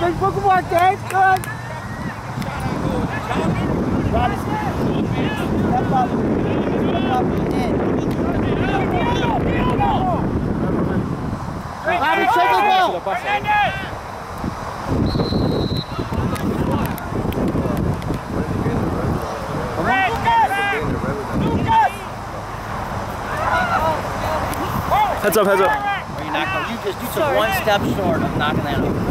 Big book mark, Dave. Good. Heads up, heads up. You, knock, you just you took one step short of knocking that over.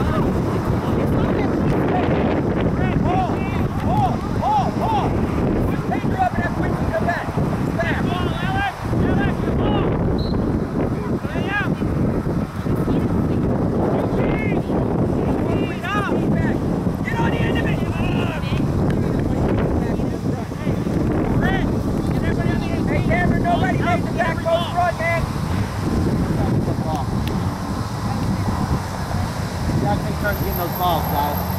start getting those balls, guys.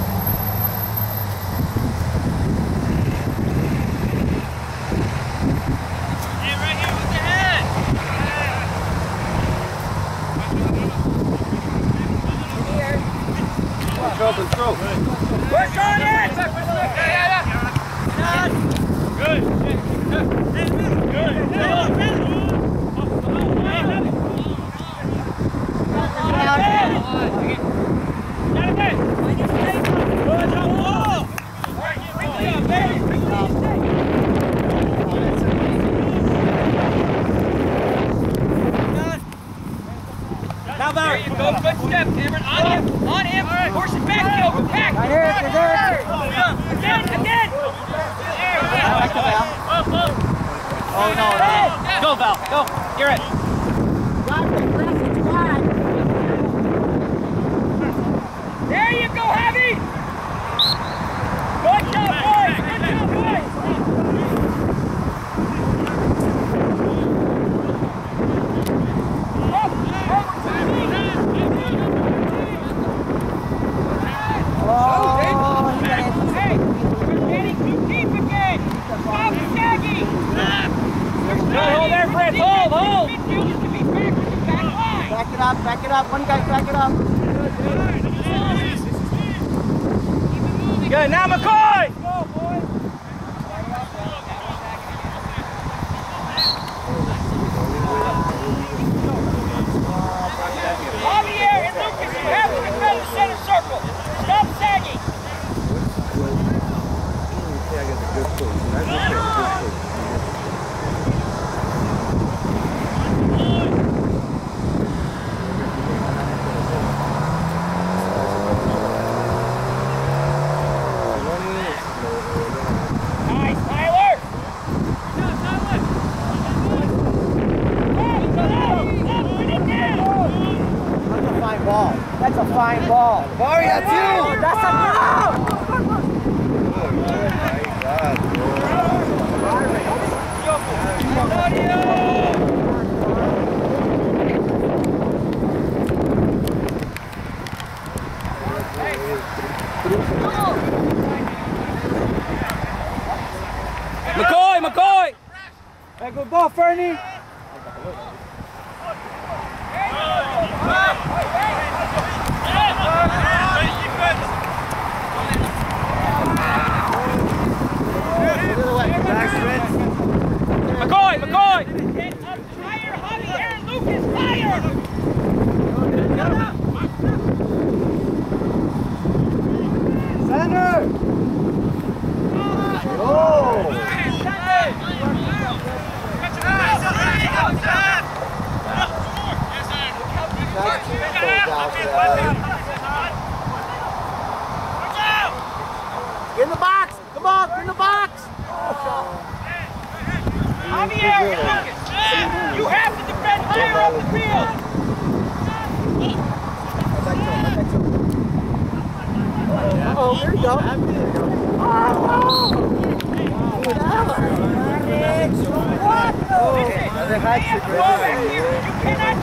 back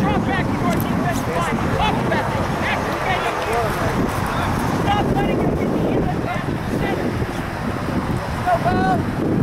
Stop letting him get the inlet pass to center. Go, Bob.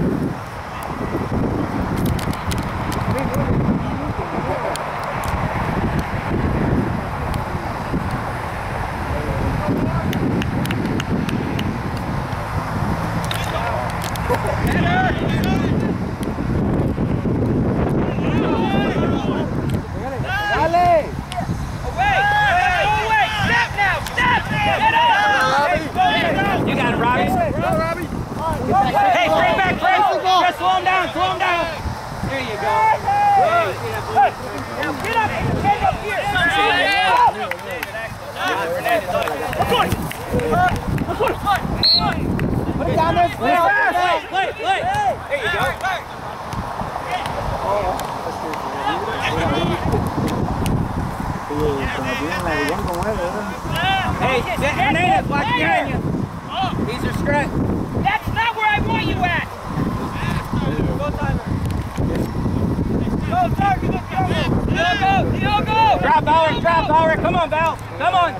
Drop, Bauer, drop, Bauer. Come on, Val. Come on.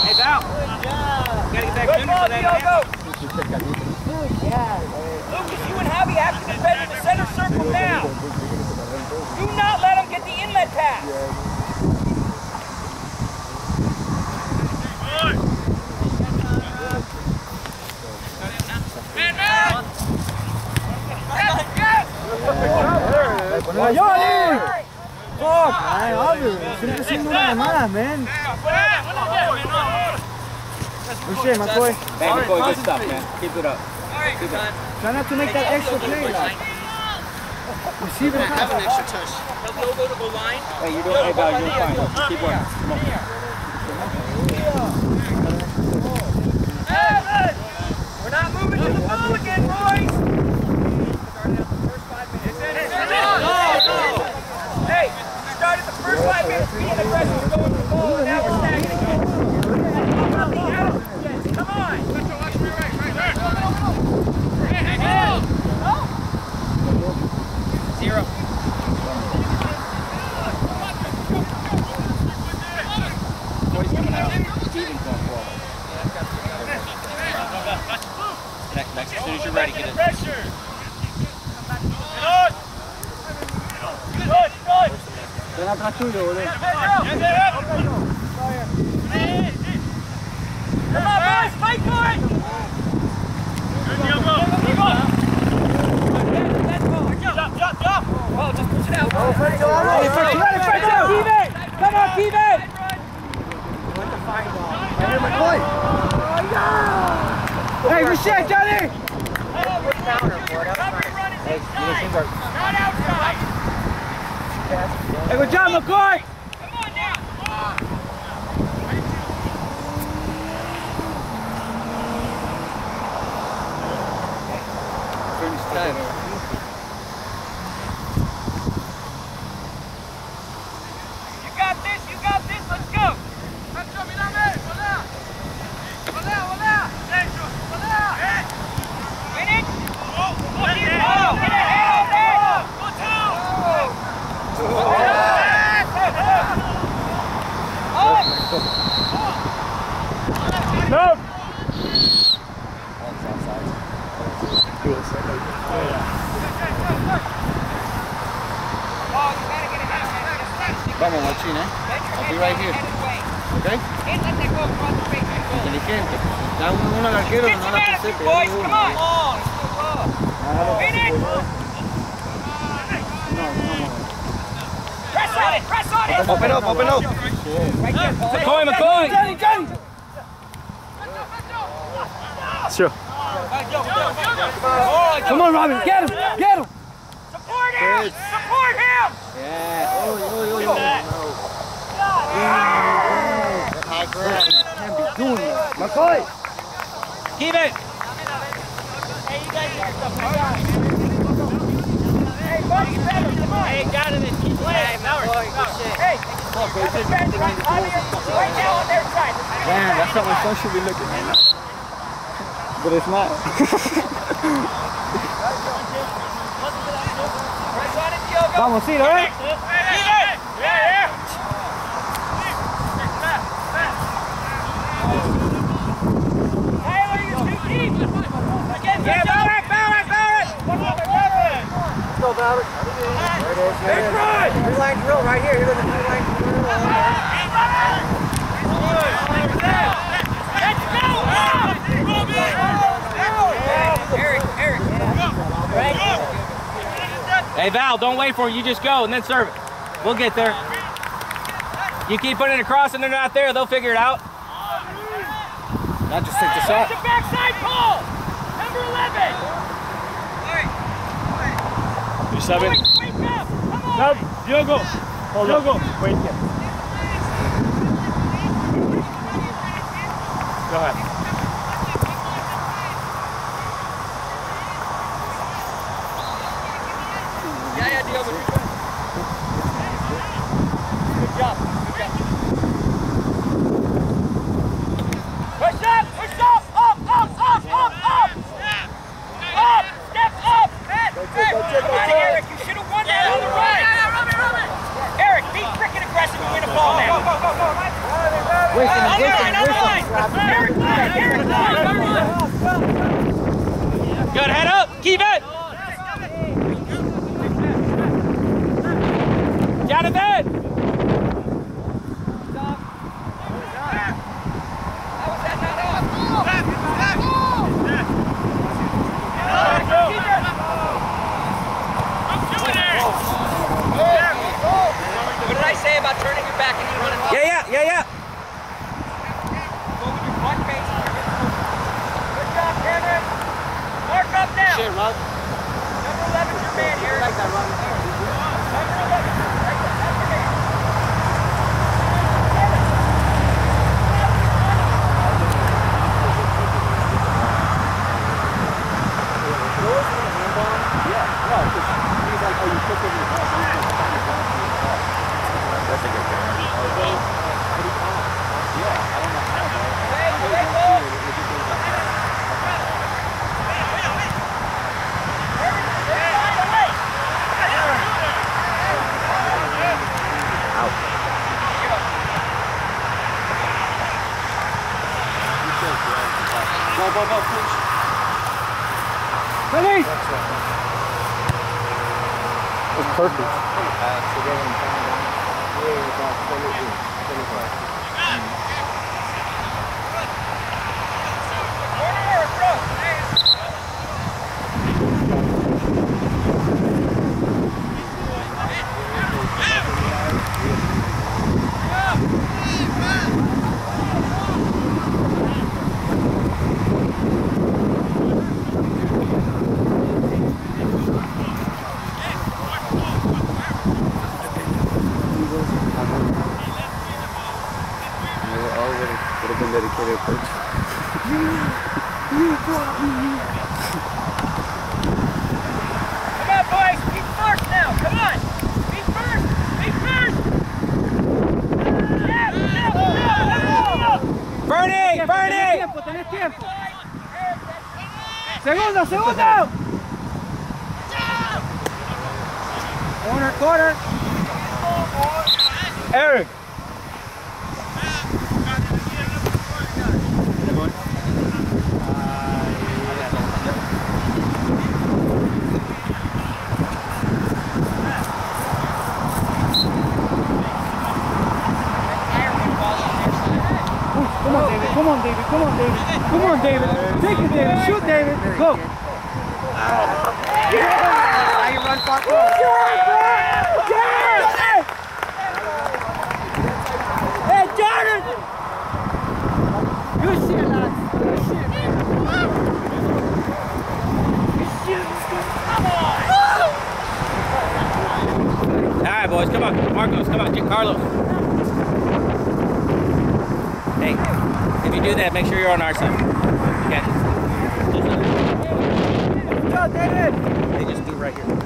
Hey, Val. Gotta get back Good in for that. Lucas, you and Javi have to defend in the center circle now. Do not let him get the inlet pass. ¡Johnny! Fuck, ay, obvio. Siempre siendo una de malas, man. Appreciate it, McCoy. Hey, McCoy, good stuff, man. Keep it up. Keep it up. Try not to make that extra play, like. Receive it Have an extra touch. Help Lobo to go line. Hey, you're doing, hey, Val, you're fine. Keep working. Come on. We're not moving to the ball on it. Up, open up. Right. McCoy, McCoy. Johnny, Johnny! Sure. Come on, Robin, get him! Get him! Support him! Support him! Yeah. Oh, oh, oh, Doing that. McCoy! Keep it. Hey, Buddy, better, come on. Hey, it. Keep playing. Hey, defense right on your, right now on their side. Damn, that's how my son should be looking at. right. But it's not. Press on it, Diogo. Vamos, Ciro, eh? Hey Val, don't wait for it. You just go and then serve it. We'll get there. You keep putting it across and they're not there. They'll figure it out. Not just take the shot. Backside Paul, number 11. seven. Now, Diogo. Hold Diogo. Wait here. Go ahead. Bernie, Bernie. Tiempo, tenés tiempo. Segundo, segundo. Corner, corner. Eric. Come on, David. Come on, David. Take it, David. Shoot, David. Go. Now you run far Hey, Jordan! Good shit, lads. Good shit. Good shit. Come on. All right, boys. Come on. Marcos, come on. Get Carlos. Hey if you do that, make sure you're on our side. Okay. Go, David! They just do right here.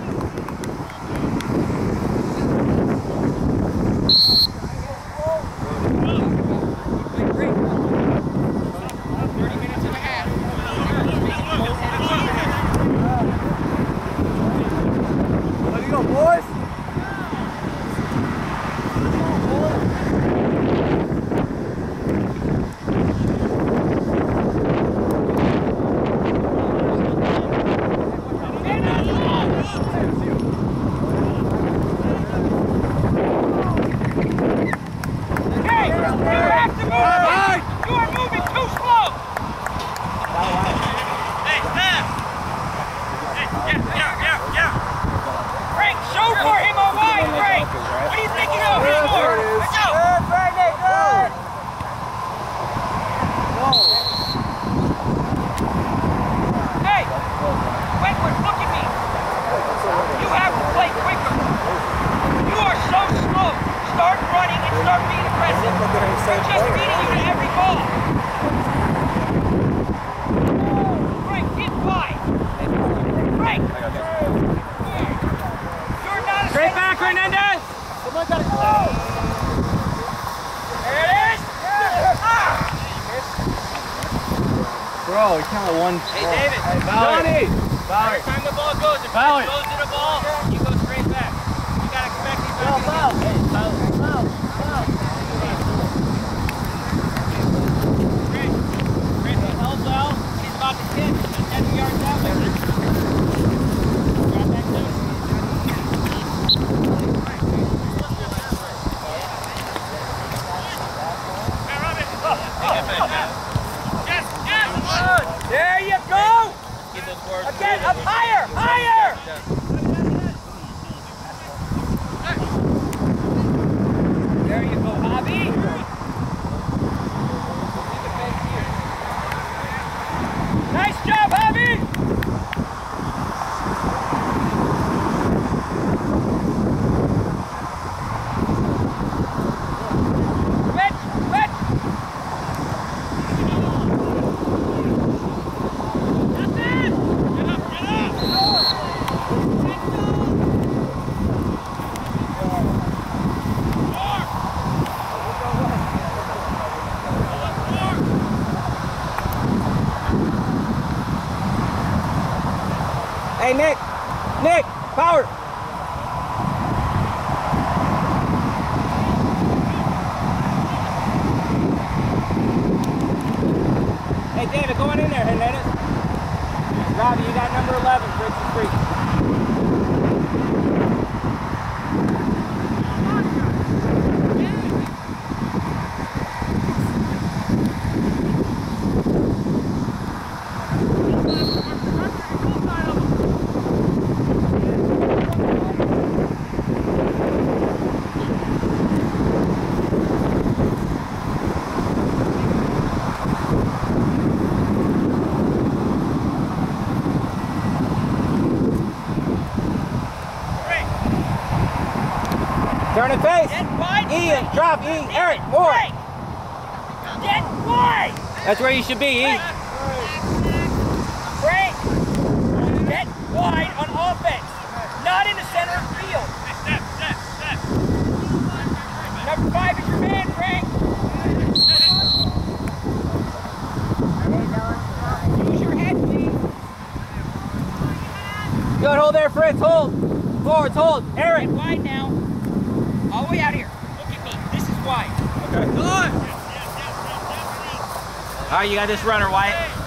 Bro, you count one. Hey, ball. David. Johnny! Every time the ball goes, if Foul it it. goes to the ball, you go straight back. You gotta expect these back. Foul, Hey, foul. Foul. Foul. Great. Great. He held well. He's about to hit. He's 10 yards out Ian, drop, E. Eric, more. Get wide! That's where you should be, E. Frank! Get wide on offense, not in the center of the field. Number five is your man, Frank. Use your head, please. Good, hold there, Fritz, hold. Forwards, hold. Eric. Get wide now. All the way out here. Look at me. This is wide. All right, you got this runner, Wyatt.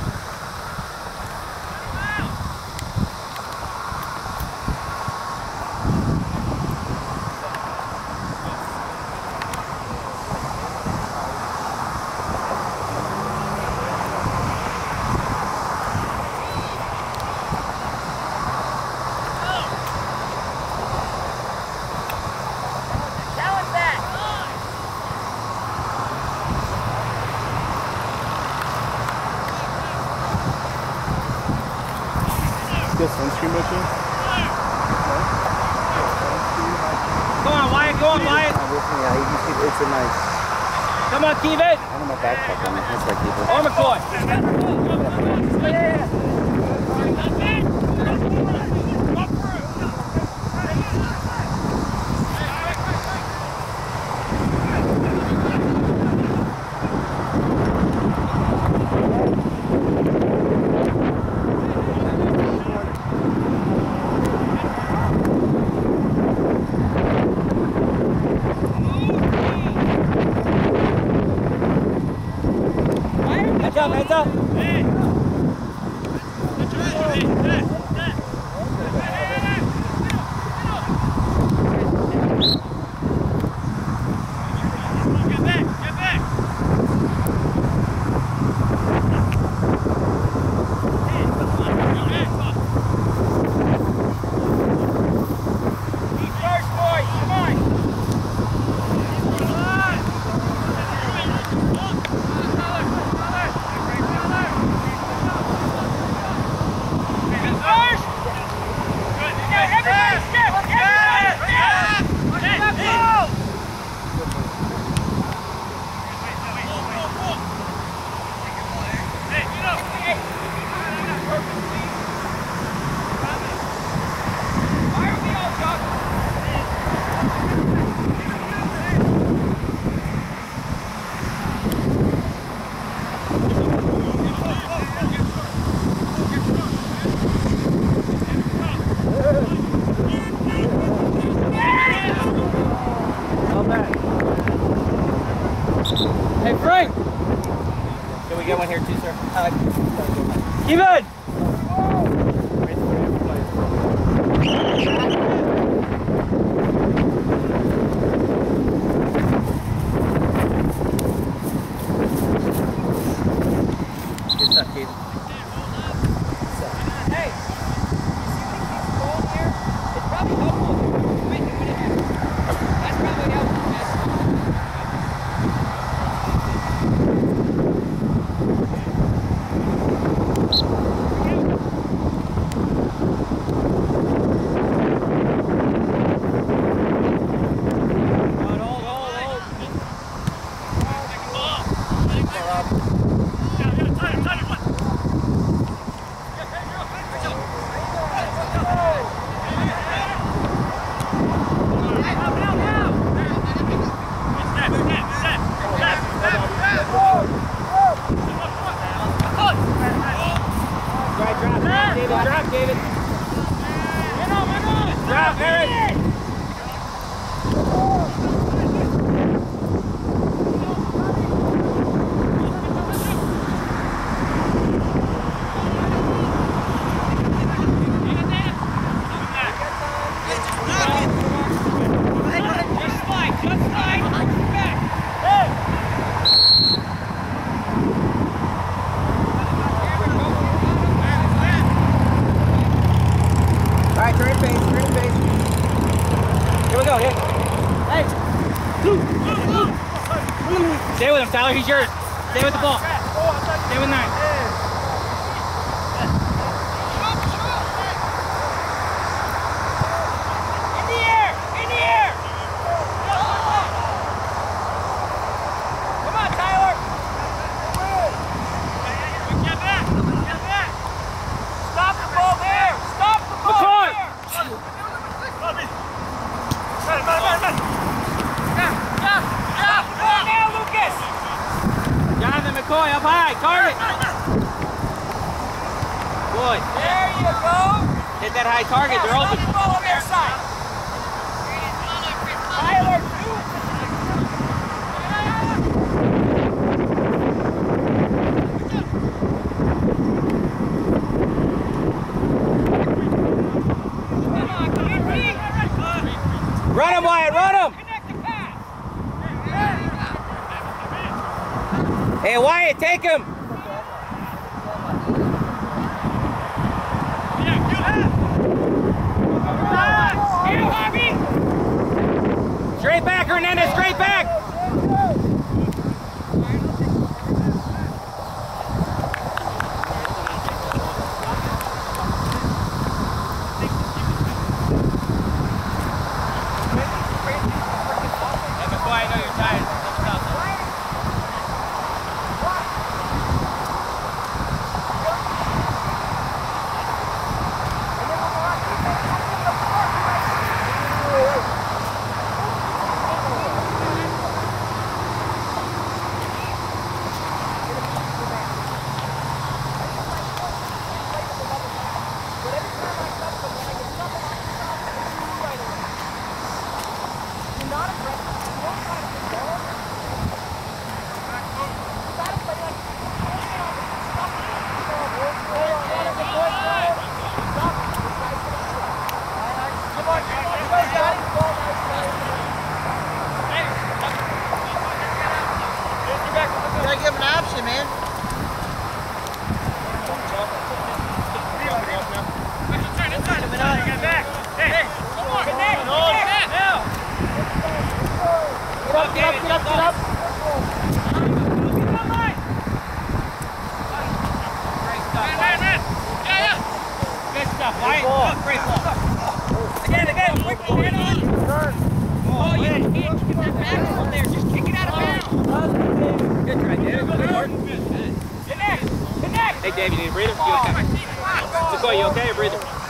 one here too, sir. Uh, it Up high, target. Good. There you go. Hit that high target. Yeah, They're open. Ball on their side. Run him, Wyatt, run! Hey, Wyatt, take him. Straight back, Hernandez, straight Bucko, you okay? Breathe.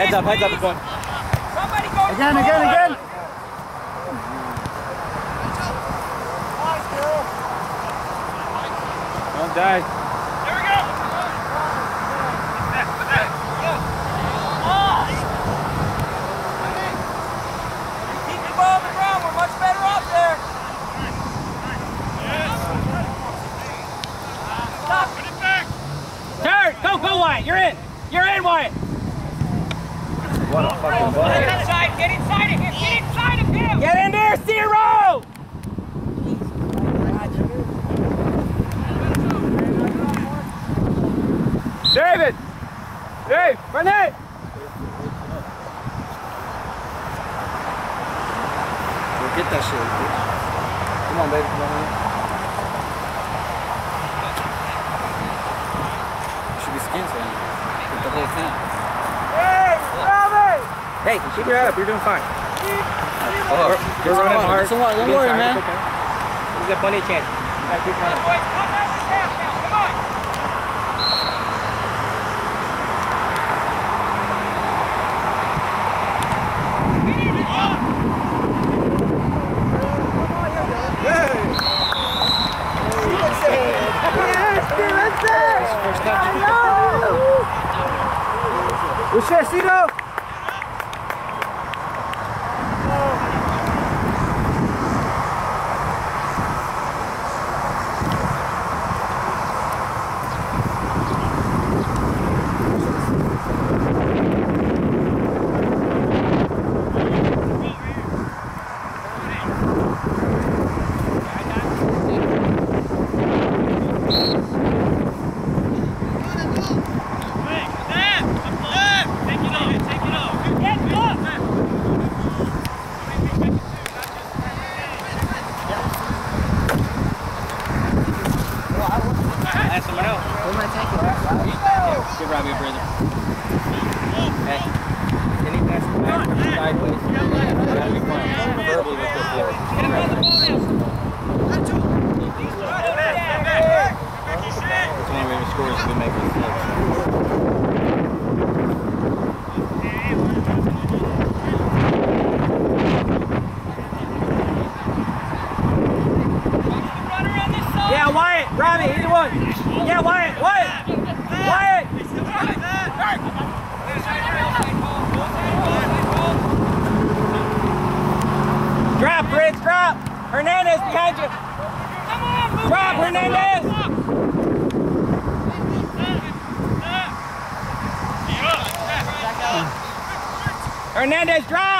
Heads up, heads up, it's going. Somebody go Again, the again, again. Don't die. Keep the ball on the ground. We're much better off there. Stop. Turn! Go, go, Wyatt! You're in, Wyatt! What a fucking ball. Get inside. Get inside of him. Get inside of him. Get in there, zero! David! Dave! Renee! Go get that shit. bitch. Come on, baby. Come on. man. Should be skins, man. Get the whole thing. Hey, keep your head up. You're doing fine. Oh, You're running hard. It's a lot. Don't worry, being man. tired, it's okay. You got plenty of chance. Gotta keep running. Boys, come down the staff now. Come on. Uchecito. Ask someone else. Who am I taking? Give Robbie a breather. Hey. Anything that's sideways. You gotta be fine. Verbally with this board. That's the only way we score is if we make mistakes. Yeah, Wyatt, Robbie, either. Yeah, Wyatt, Wyatt, Wyatt. Drop, Briggs, drop. Hernandez behind you. Drop, Hernandez. Hernandez, drop.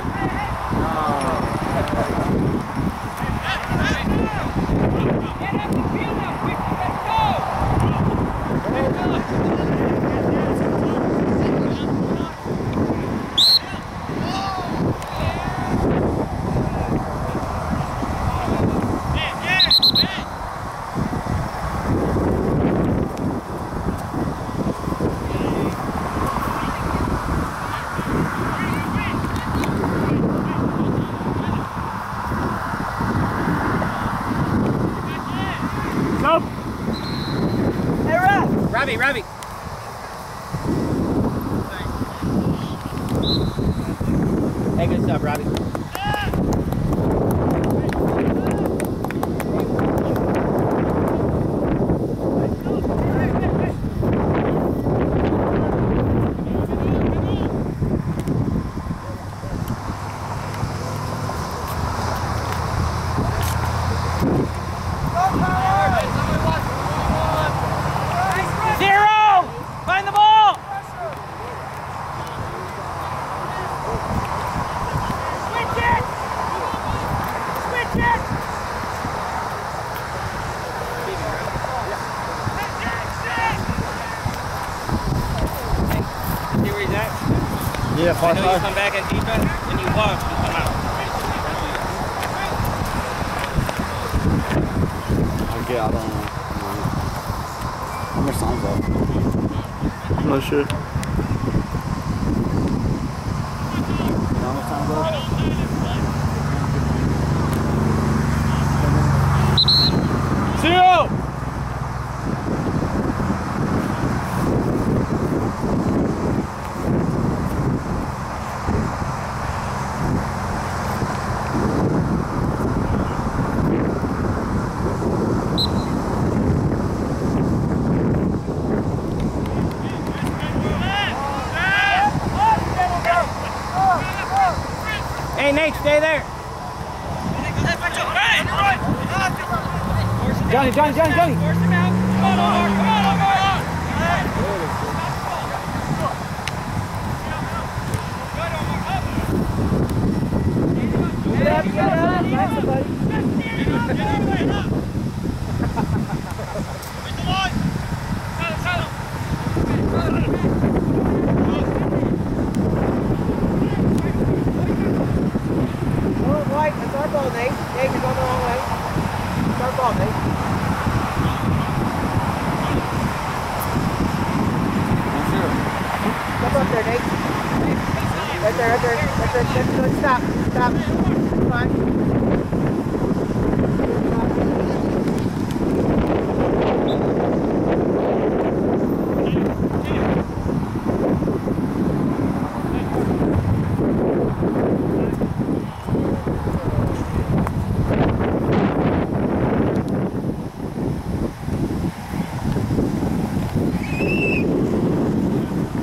Come on. I know you come back in defense, and you walk, you come out. Okay, I don't know. How much time's left? I'm not sure. How much time's left? Zero! Hey, Nate, stay there. Johnny, Johnny, Johnny, Johnny. Oh, White, that's our ball, Nate. Nate, you're going the wrong way. It's our ball, Nate. Step up there, Nate. Right there, right there. Right there. That's good. Stop. Stop. Fine.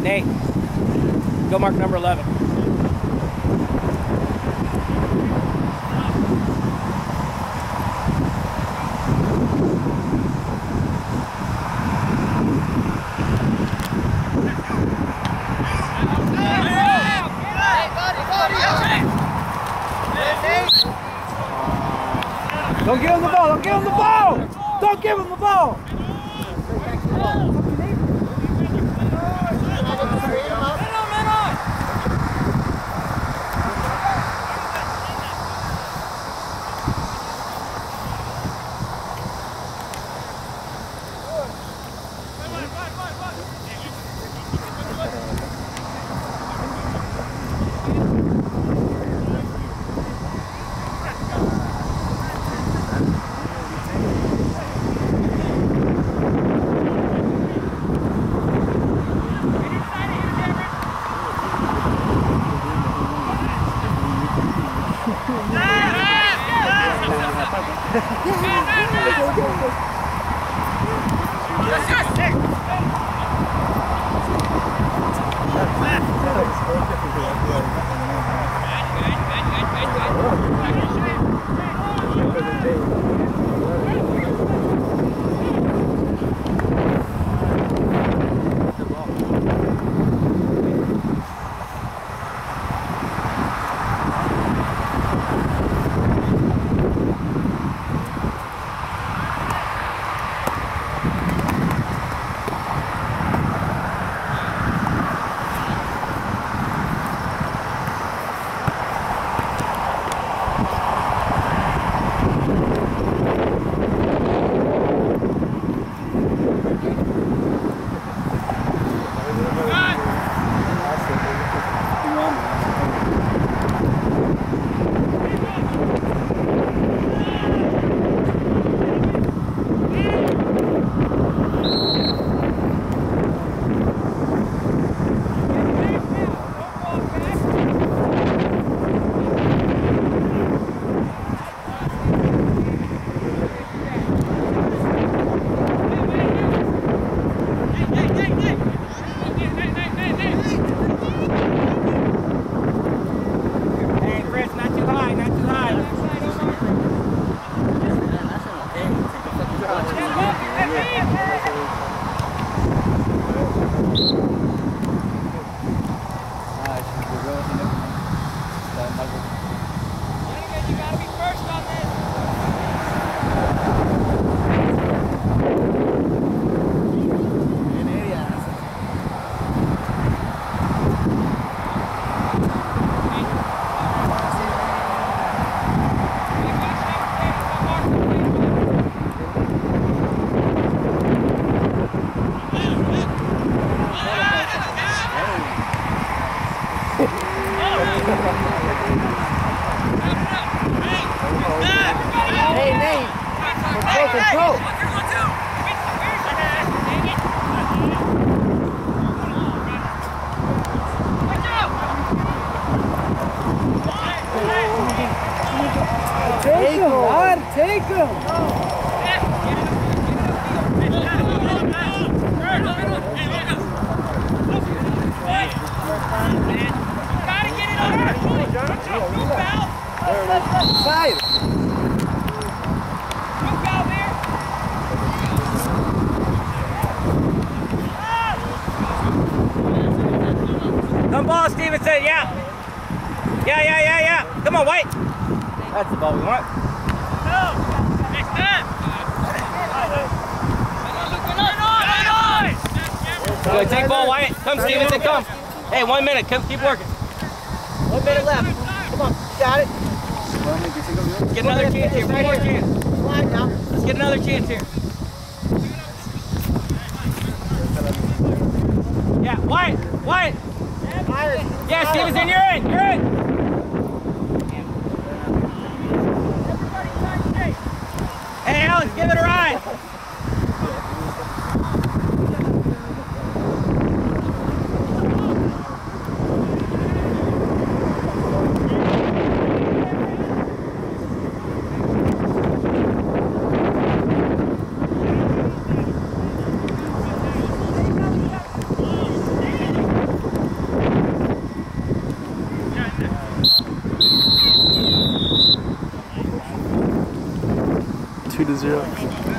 Nate, go mark number 11. Don't give him the ball! Don't give him the ball! Don't give him the ball! Ball, Stevenson, yeah. Yeah, yeah, yeah, yeah. Come on, White. That's the ball we want. Next time. Go, take ball, White. Come, Stevenson, come. Hey, one minute. Come, keep working. One minute left. Come on. Got it. Get another chance here. One more chance. Let's get another chance here. Yeah, White, White. Yeah, Stevenson, you're in. You're in. Hey, Alex, give it a ride. Zero.